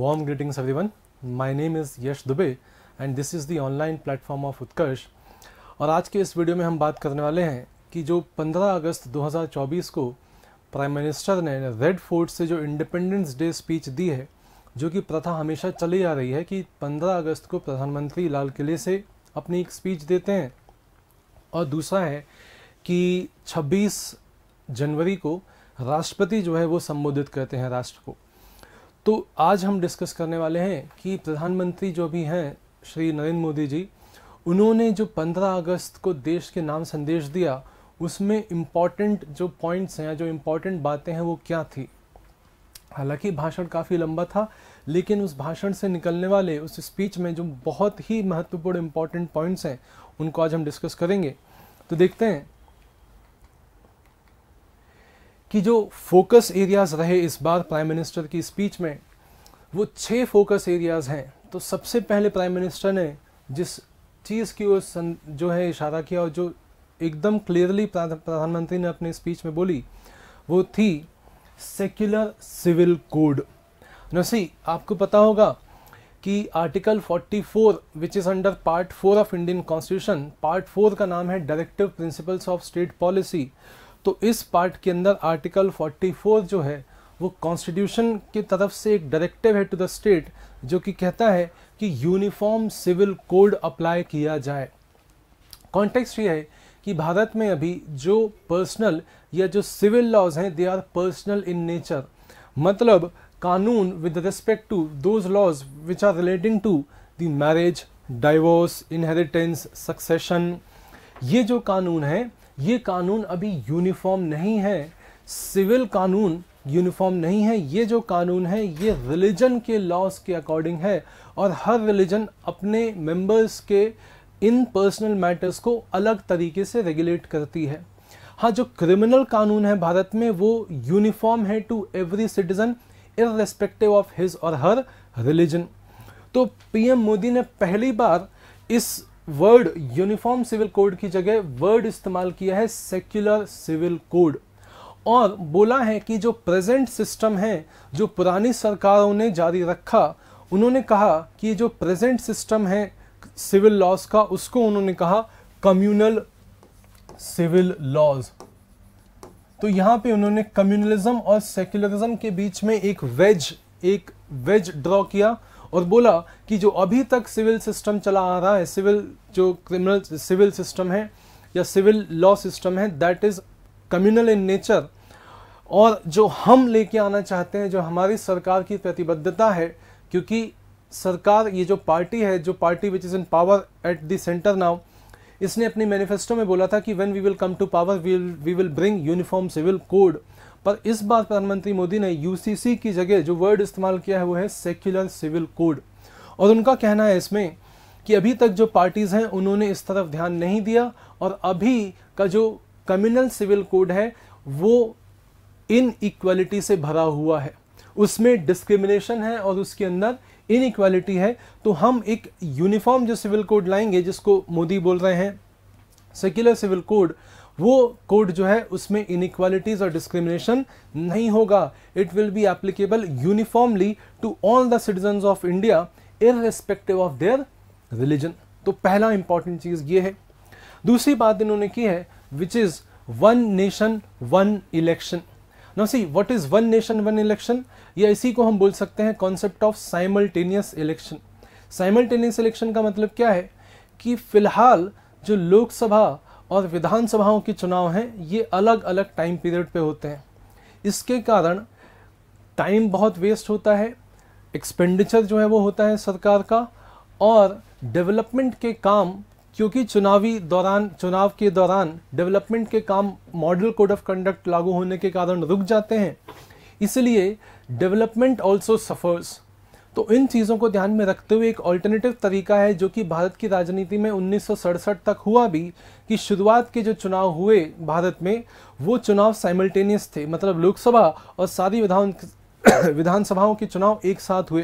Warm greetings, everyone. My name is Yash Dubey and this is the online platform of Utkarsh और आज के इस video में हम बात करने वाले हैं कि जो 15 अगस्त 2024 को प्राइम मिनिस्टर ने रेड फोर्ट से जो इंडिपेंडेंस डे स्पीच दी है, जो कि प्रथा हमेशा चली आ रही है कि 15 अगस्त को प्रधानमंत्री लाल किले से अपनी एक स्पीच देते हैं। और दूसरा है कि 26 जनवरी को राष्ट्रपति जो है वो संबोधित करते हैं राष्ट्र को। तो आज हम डिस्कस करने वाले हैं कि प्रधानमंत्री जो भी हैं, श्री नरेंद्र मोदी जी, उन्होंने जो 15 अगस्त को देश के नाम संदेश दिया, उसमें इंपॉर्टेंट जो पॉइंट्स हैं जो इंपॉर्टेंट बातें हैं वो क्या थी? हालाँकि भाषण काफ़ी लंबा था, लेकिन उस भाषण से निकलने वाले उस स्पीच में जो बहुत ही महत्वपूर्ण इंपॉर्टेंट पॉइंट्स हैं, उनको आज हम डिस्कस करेंगे। तो देखते हैं कि जो फोकस एरियाज़ रहे इस बार प्राइम मिनिस्टर की स्पीच में, वो छह फोकस एरियाज़ हैं। तो सबसे पहले प्राइम मिनिस्टर ने जिस चीज़ की ओर जो है इशारा किया और जो एकदम क्लियरली प्रधानमंत्री ने अपने स्पीच में बोली, वो थी सेक्युलर सिविल कोड नसी आपको पता होगा कि article 44 which is under part four of Indian constitution part four का नाम है directive principles of state policy तो इस पार्ट के अंदर आर्टिकल 44 जो है, वो कॉन्स्टिट्यूशन की तरफ़ से एक डायरेक्टिव है टू द स्टेट जो कि कहता है कि यूनिफॉर्म सिविल कोड अप्लाई किया जाए। कॉन्टेक्स्ट ये है कि भारत में अभी जो पर्सनल या जो सिविल लॉज हैं they are personal in nature मतलब कानून with respect to those laws which are relating to the marriage divorce inheritance succession ये जो कानून है ये कानून अभी यूनिफॉर्म नहीं है, सिविल कानून यूनिफॉर्म नहीं है, ये जो कानून है, ये रिलीजन के लॉज के अकॉर्डिंग है और हर रिलीजन अपने मेंबर्स के इन पर्सनल मैटर्स को अलग तरीके से रेगुलेट करती है। हाँ जो क्रिमिनल कानून है भारत में, वो यूनिफॉर्म है to every citizen irrespective of his or her religion. तो पीएम मोदी ने पहली बार इस वर्ड यूनिफॉर्म सिविल कोड की जगह वर्ड इस्तेमाल किया है, सेक्युलर सिविल कोड। और बोला है कि जो प्रेजेंट सिस्टम है, जो पुरानी सरकारों ने जारी रखा, उन्होंने कहा कि जो प्रेजेंट सिस्टम है, सिविल लॉज का, उसको उन्होंने कहा कम्युनल सिविल लॉज। तो यहाँ पे उन्होंने कम्युनलिज्म और सेक्युलरिज्म के बीच में एक वेज एक वेज ड्रॉ किया। और बोला कि जो अभी तक सिविल सिस्टम चला आ रहा है, सिविल जो क्रिमिनल सिविल सिस्टम है या सिविल लॉ सिस्टम है that is communal in nature और जो हम लेके आना चाहते हैं, जो हमारी सरकार की प्रतिबद्धता है, क्योंकि सरकार, ये जो पार्टी है, जो party which is in power at the centre now इसने अपनी मैनिफेस्टो में बोला था कि when we will come to power we will bring uniform civil code पर इस बार प्रधानमंत्री मोदी ने यूसीसी की जगह जो वर्ड इस्तेमाल किया है वो है सेक्युलर सिविल कोड और उनका कहना है इसमें कि अभी तक जो पार्टीज़ हैं, उन्होंने इस तरफ़ ध्यान नहीं दिया और अभी का जो कम्युनल सिविल कोड है, वो इन इक्वालिटी से भरा हुआ है। उसमें डिस्क्रिमिनेशन है और उसके अंदर इन इक्वालिटी है। तो हम एक यूनिफॉर्म जो सिविल कोड लाएँगे, जिसको मोदी बोल रहे हैं सेक्युलर सिविल कोड वो कोड जो है उसमें इनक्वालिटीज और डिस्क्रिमिनेशन नहीं होगा। It will be applicable uniformly to all the citizen of India irrespective of their religion तो पहला इंपॉर्टेंट चीज़ ये है। दूसरी बात इन्होंने की है which is one nation one election no see what is one nation one election या इसी को हम बोल सकते हैं concept of simultaneous election simultaneous election का मतलब क्या है? कि फ़िलहाल जो लोकसभा और विधानसभाओं के चुनाव हैं, ये अलग अलग टाइम पीरियड पे होते हैं। इसके कारण टाइम बहुत वेस्ट होता है एक्सपेंडिचर जो है वो होता है सरकार का, और डेवलपमेंट के काम, क्योंकि चुनावी दौरान, चुनाव के दौरान डेवलपमेंट के काम मॉडल कोड ऑफ़ कंडक्ट लागू होने के कारण रुक जाते हैं। इसलिए डेवलपमेंट ऑल्सो सफर्स तो इन चीज़ों को ध्यान में रखते हुए एक ऑल्टरनेटिव तरीका है जो कि भारत की राजनीति में उन्नीस सौ सड़सठ तक हुआ भी कि शुरुआत के जो चुनाव हुए भारत में, वो चुनाव साइमल्टेनियस थे। मतलब लोकसभा और सारी विधान, विधानसभाओं के चुनाव एक साथ हुए।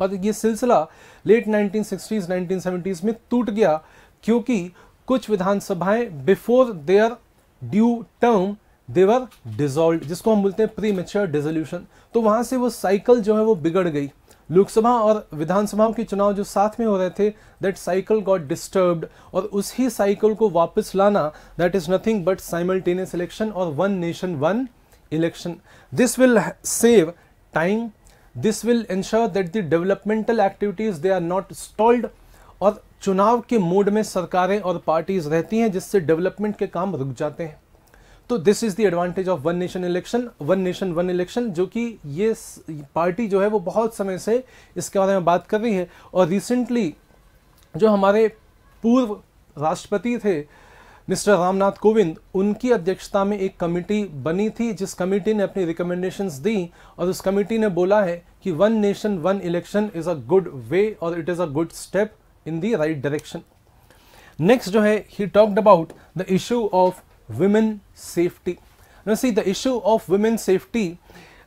पर ये सिलसिला लेट 1960s 1970s में टूट गया क्योंकि कुछ विधानसभाएँ before their due term they were dissolve जिसको हम बोलते हैं प्री मेच्योर डिजोल्यूशन तो वहाँ से वो साइकिल जो है वो बिगड़ गई। लोकसभा और विधानसभाओं के चुनाव जो साथ में हो रहे थे दैट साइकिल गॉट डिस्टर्ब्ड और उसी साइकिल को वापस लाना that is nothing but simultaneous election और one nation one election this will save time this will ensure that the developmental activities they are not stalled और चुनाव के मोड में सरकारें और पार्टीज़ रहती हैं, जिससे डेवलपमेंट के काम रुक जाते हैं। तो this is the advantage of one nation election one nation one election जो कि ये पार्टी जो है वो बहुत समय से इसके बारे में बात कर रही है। और रिसेंटली जो हमारे पूर्व राष्ट्रपति थे, मिस्टर रामनाथ कोविंद, उनकी अध्यक्षता में एक कमेटी बनी थी, जिस कमेटी ने अपनी रिकमेंडेशंस दी, और उस कमेटी ने बोला है कि one nation one election is a good way और it is a good step in the right direction next जो है he talked about the issue of women safety see the issue of women safety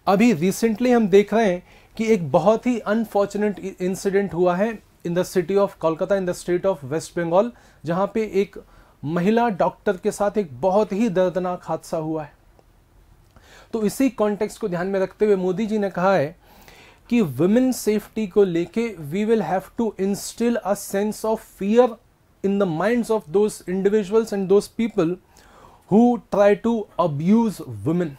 अभी recently हम देख रहे हैं कि एक बहुत ही अनफॉर्चुनेट इंसिडेंट हुआ है in the city of Kolkata in the state of West Bengal जहाँ पे एक महिला डॉक्टर के साथ एक बहुत ही दर्दनाक हादसा हुआ है। तो इसी कॉन्टेक्स्ट को ध्यान में रखते हुए मोदी जी ने कहा है कि वुमेन सेफ्टी को लेके we will have to instil a sense of fear in the minds of those individuals and those people who try to abuse women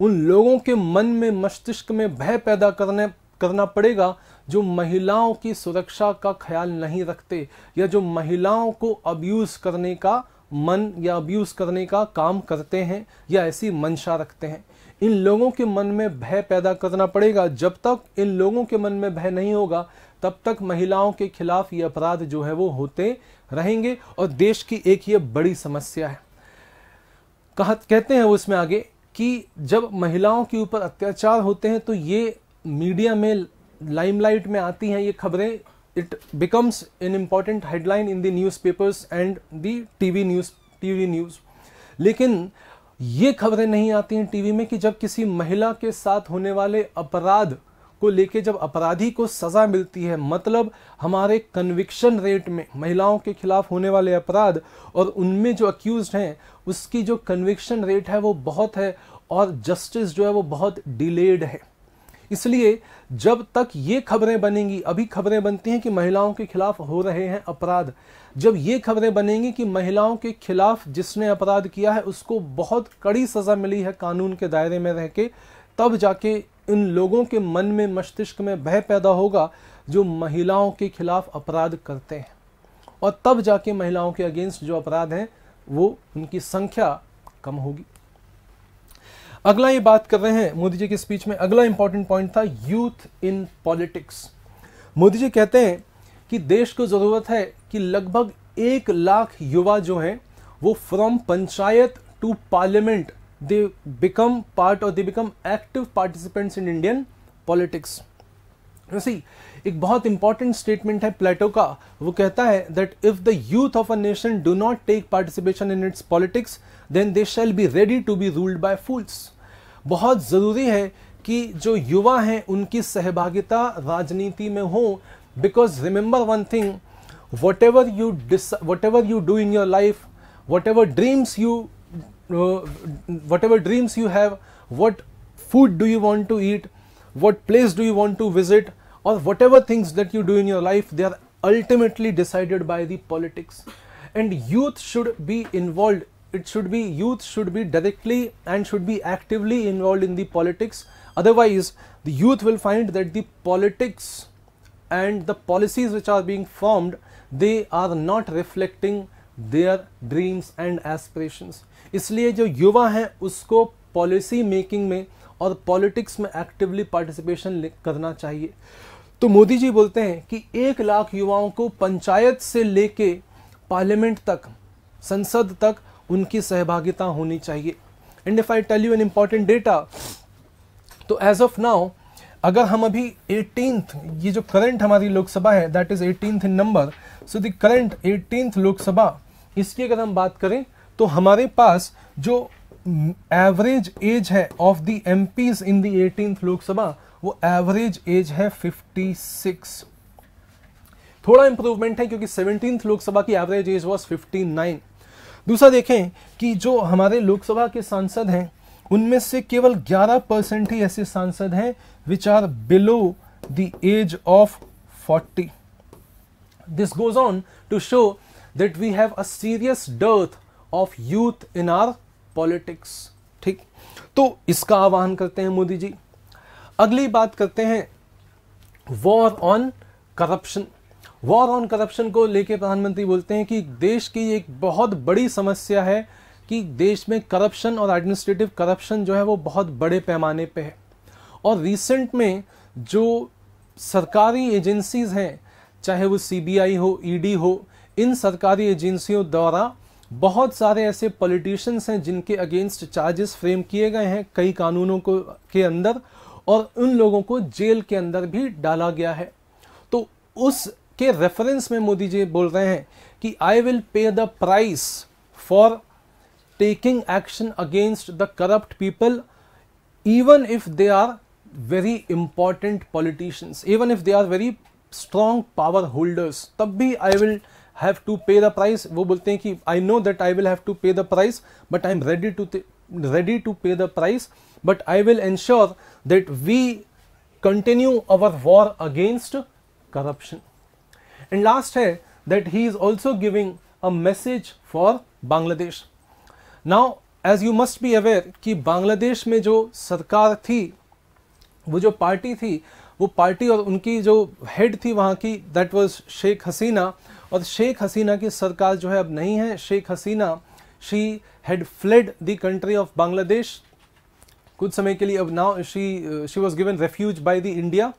उन लोगों के मन में, मस्तिष्क में भय पैदा करने, करना पड़ेगा जो महिलाओं की सुरक्षा का ख्याल नहीं रखते या जो महिलाओं को अब्यूज करने का मन या अब्यूज करने का काम करते हैं या ऐसी मंशा रखते हैं। इन लोगों के मन में भय पैदा करना पड़ेगा। जब तक इन लोगों के मन में भय नहीं होगा, तब तक महिलाओं के खिलाफ ये अपराध जो है वो होते रहेंगे और देश की एक ये बड़ी समस्या है। कहा, कहते हैं वो इसमें आगे कि जब महिलाओं के ऊपर अत्याचार होते हैं तो ये मीडिया में लाइमलाइट में आती हैं ये खबरें। It becomes an important headline in the news papers and the TV news TV news लेकिन ये खबरें नहीं आती हैं टीवी में कि जब किसी महिला के साथ होने वाले अपराध को लेके जब अपराधी को सजा मिलती है मतलब हमारे कन्विक्शन रेट में, महिलाओं के खिलाफ होने वाले अपराध और उनमें जो अक्यूज हैं, उसकी जो कन्विक्शन रेट है वो बहुत है और जस्टिस जो है वो बहुत डिलेड है। इसलिए जब तक ये खबरें बनेंगी, अभी खबरें बनती हैं कि महिलाओं के खिलाफ हो रहे हैं अपराध, जब ये खबरें बनेंगी कि महिलाओं के खिलाफ जिसने अपराध किया है, उसको बहुत कड़ी सजा मिली है कानून के दायरे में रह के, तब जाके इन लोगों के मन में, मस्तिष्क में भय पैदा होगा जो महिलाओं के खिलाफ अपराध करते हैं। और तब जाके महिलाओं के अगेंस्ट जो अपराध हैं, वो उनकी संख्या कम होगी। अगला ये बात कर रहे हैं मोदी जी की स्पीच में। अगला इंपॉर्टेंट पॉइंट था youth in politics Modi ji कहते हैं कि देश को ज़रूरत है कि लगभग एक लाख युवा जो हैं, वो from panchayat to parliament they become part or they become active participants in Indian politics. You see, एक बहुत इंपॉर्टेंट स्टेटमेंट है प्लेटो का। वो कहता है that if the youth of a nation do not take participation in its politics then they shall be ready to be ruled by fools बहुत ज़रूरी है कि जो युवा हैं उनकी सहभागिता राजनीति में हो। Because remember one thing whatever you whatever you do in your life whatever dreams you whatever dreams you have what food do you want to eat what place do you want to visit or whatever things that you do in your life they are ultimately decided by the politics. And youth should be involved. It should be youth should be directly and should be actively involved in the politics. Otherwise the youth will find that the politics and the policies which are being formed they are not reflecting their dreams and aspirations इसलिए जो युवा हैं, उसको policy making में और politics में actively participation करना चाहिए। तो मोदी जी बोलते हैं कि एक लाख युवाओं को पंचायत से लेके पार्लियामेंट तक, संसद तक उनकी सहभागिता होनी चाहिए। And if I tell you an important data तो एज ऑफ़ नाउ अगर हम अभी एटीन ये जो करंट हमारी लोकसभा है that is eighteen in number so the current eighteen Lok Sabha, इसकी अगर हम बात करें तो हमारे पास जो एवरेज एज है of the M in the eighteen Lok Sabha वो एवरेज एज है 56 थोड़ा इंप्रूवमेंट है क्योंकि सेवनटीन लोकसभा की एवरेज एज वॉज़ 59 दूसरा देखें कि जो हमारे लोकसभा के सांसद हैं, उनमें से केवल 11 परसेंट ही ऐसे सांसद हैं which are below the age of 40 this goes on to show that we have a serious dearth of youth in our politics ठीक? तो इसका आह्वान करते हैं मोदी जी। अगली बात करते हैं war on corruption war on corruption को लेकर प्रधानमंत्री बोलते हैं कि देश की एक बहुत बड़ी समस्या है कि देश में करप्शन और एडमिनिस्ट्रेटिव करप्शन जो है वो बहुत बड़े पैमाने पे है। और रिसेंट में जो सरकारी एजेंसीज हैं, चाहे वो सीबीआई हो ईडी हो, इन सरकारी एजेंसियों द्वारा बहुत सारे ऐसे पॉलिटिशियंस हैं जिनके अगेंस्ट चार्जेस फ्रेम किए गए हैं कई कानूनों को, के अंदर और उन लोगों को जेल के अंदर भी डाला गया है। तो उस के रेफरेंस में मोदी जी बोल रहे हैं कि I will pay the price for taking action against the corrupt people even if they are very important politicians even if they are very strong power holders तब भी I will have to pay the price वो बोलते हैं कि I know that I will have to pay the price but I am ready to ready to pay the price but I will ensure that we continue our war against corruption and last है that he is also giving a message for Bangladesh now as you must be aware कि बांग्लादेश में जो सरकार थी, वो जो party थी, वो पार्टी और उनकी जो हेड थी वहाँ की दैट वाज शेख हसीना और शेख हसीना की सरकार जो है अब नहीं है। Sheikh Hasina she had fled the country of Bangladesh कुछ समय के लिए अब now she she was given refuge by the India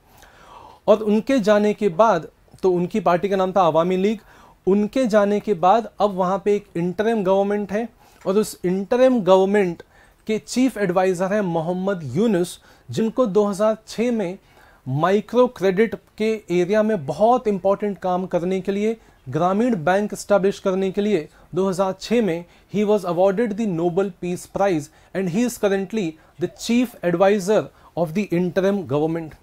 और उनके जाने के बाद तो उनकी पार्टी का नाम था अवामी लीग। उनके जाने के बाद अब वहाँ पे एक इंटरम गवर्नमेंट है और उस इंटरम गवर्नमेंट के चीफ एडवाइज़र हैं मोहम्मद यूनुस, जिनको 2006 में माइक्रो क्रेडिट के एरिया में बहुत इंपॉर्टेंट काम करने के लिए ग्रामीण बैंक स्टैब्लिश करने के लिए 2006 में he was awarded the Nobel peace prize and he is currently the chief adviser of the interim government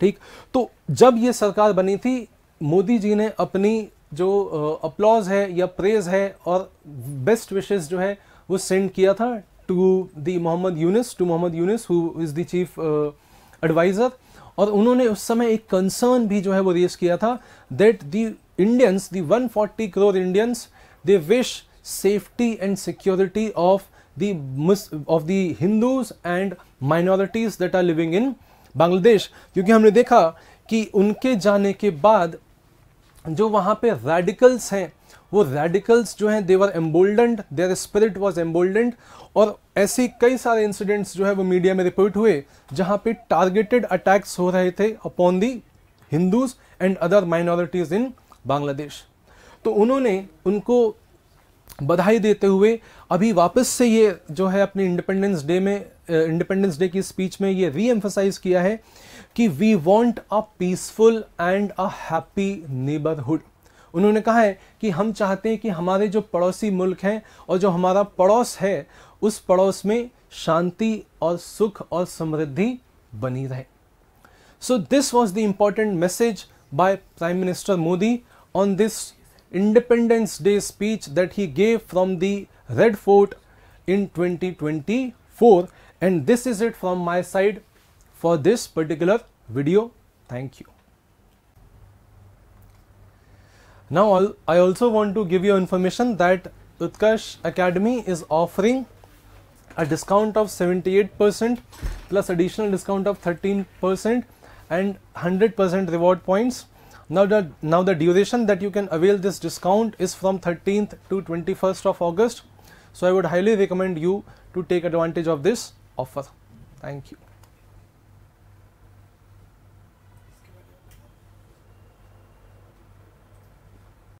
ठीक? तो जब ये सरकार बनी थी, मोदी जी ने अपनी जो अप्लॉज है या प्रेज है और बेस्ट विशेष जो है, वो सेंड किया था to the Mohammad Yunus to Mohammad Yunus who is the chief adviser और उन्होंने उस समय एक कंसर्न भी जो है वो रेज किया था that the Indians the 140 crore Indians they wish safety and security of the of the Hindus and minorities that are living in Bangladesh क्योंकि हमने देखा कि उनके जाने के बाद जो वहाँ पे रेडिकल्स हैं, वो रेडिकल्स जो हैं they were emboldened their spirit was emboldened और ऐसे कई सारे इंसिडेंट्स जो है, वो मीडिया में रिपोर्ट हुए, जहाँ पे टारगेटेड अटैक्स हो रहे थे upon the Hindus and other minorities in Bangladesh. तो उन्होंने उनको बधाई देते हुए अभी वापस से ये जो है अपने इंडिपेंडेंस डे में इंडिपेंडेंस डे की स्पीच में ये री एम्फोसाइज किया है कि we want a peaceful and a happy neighbourhood उन्होंने कहा है कि हम चाहते हैं कि हमारे जो पड़ोसी मुल्क हैं और जो हमारा पड़ोस है, उस पड़ोस में शांति और सुख और समृद्धि बनी रहे। So this was the important message by prime minister Modi on this Independence Day speech that he gave from the Red Fort in 2024 and this is it from my side for this particular video. Thank you. Now I also want to give you information that Utkarsh Academy is offering a discount of 78% plus additional discount of 13% and 100% reward points now the, now the duration that you can avail this discount is from 13th to 21st of August. So I would highly recommend you to take advantage of this offer. Thank you.